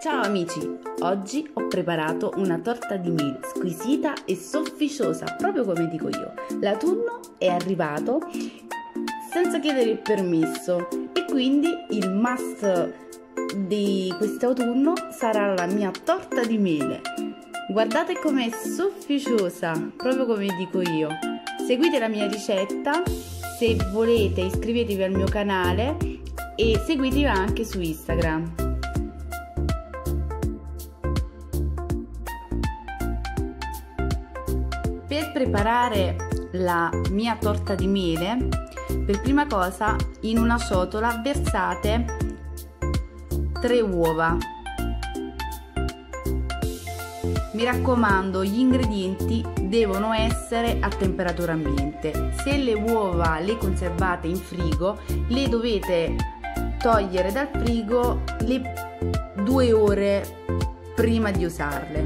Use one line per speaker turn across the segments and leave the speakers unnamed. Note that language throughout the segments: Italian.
Ciao amici, oggi ho preparato una torta di mele squisita e sofficiosa, proprio come dico io. L'autunno è arrivato senza chiedere il permesso e quindi il must di quest'autunno sarà la mia torta di mele. Guardate com'è sofficiosa, proprio come dico io. Seguite la mia ricetta, se volete iscrivetevi al mio canale e seguitemi anche su Instagram. Per preparare la mia torta di miele, per prima cosa in una ciotola versate 3 uova. Mi raccomando, gli ingredienti devono essere a temperatura ambiente. Se le uova le conservate in frigo, le dovete togliere dal frigo le due ore prima di usarle.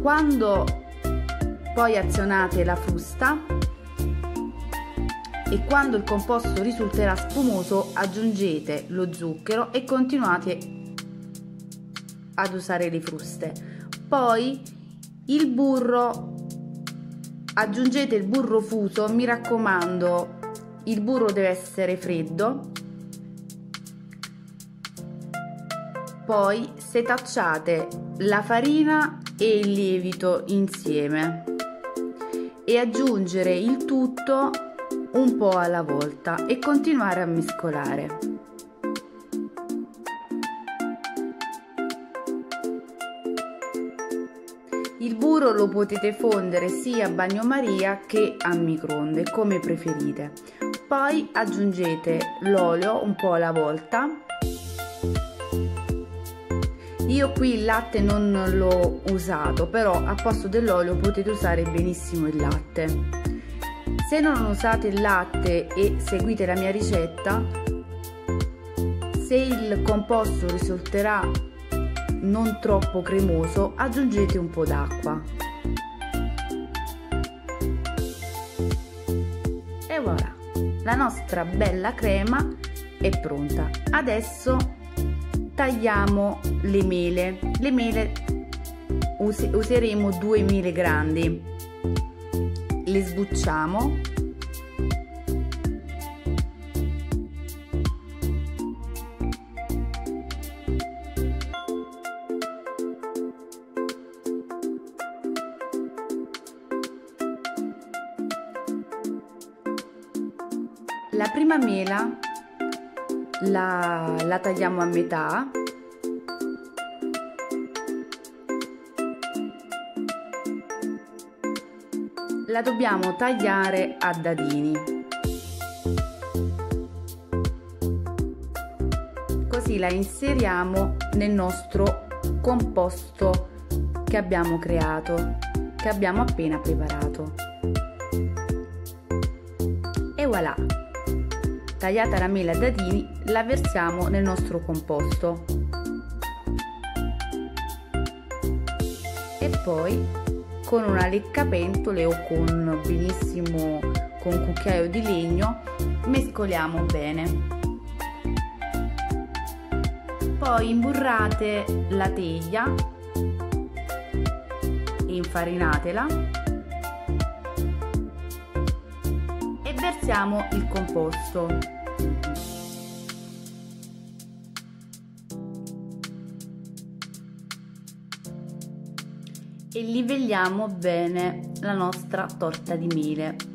Quando poi azionate la frusta e quando il composto risulterà spumoso aggiungete lo zucchero e continuate ad usare le fruste. Poi il burro, aggiungete il burro fuso, mi raccomando il burro deve essere freddo. Poi setacciate la farina e il lievito insieme e aggiungere il tutto un po' alla volta e continuare a mescolare. Il burro lo potete fondere sia a bagnomaria che a microonde, come preferite. Poi aggiungete l'olio un po' alla volta io qui il latte non l'ho usato, però a posto dell'olio potete usare benissimo il latte. Se non usate il latte e seguite la mia ricetta, se il composto risulterà non troppo cremoso, aggiungete un po' d'acqua. E voilà, la nostra bella crema è pronta. Adesso tagliamo le mele. Le mele us useremo due mele grandi. Le sbucciamo. La prima mela la, la tagliamo a metà. La dobbiamo tagliare a dadini. Così la inseriamo nel nostro composto che abbiamo creato che abbiamo appena preparato. E voilà tagliata la mela a dadini la versiamo nel nostro composto. E poi con una leccapentole o con benissimo con un cucchiaio di legno mescoliamo bene. Poi imburrate la teglia infarinatela versiamo il composto. E livelliamo bene la nostra torta di mele.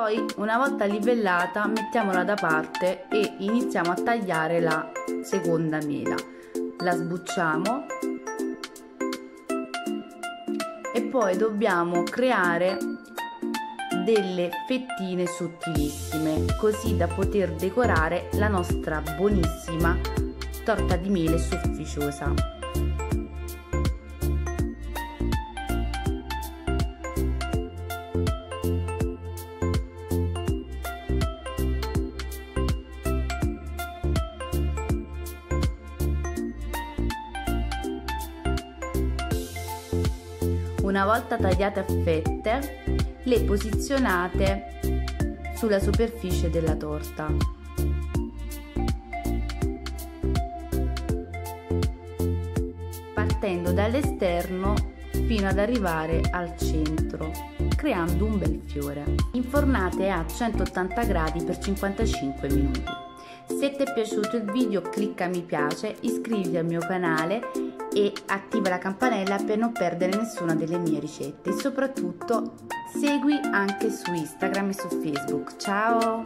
Poi una volta livellata mettiamola da parte e iniziamo a tagliare la seconda mela. La sbucciamo e poi dobbiamo creare delle fettine sottilissime così da poter decorare la nostra buonissima torta di mele sofficiosa. Una volta tagliate a fette, le posizionate sulla superficie della torta. Partendo dall'esterno fino ad arrivare al centro, creando un bel fiore. Infornate a 180 gradi per 55 minuti. Se ti è piaciuto il video clicca mi piace, iscriviti al mio canale e attiva la campanella per non perdere nessuna delle mie ricette e soprattutto segui anche su Instagram e su Facebook. Ciao!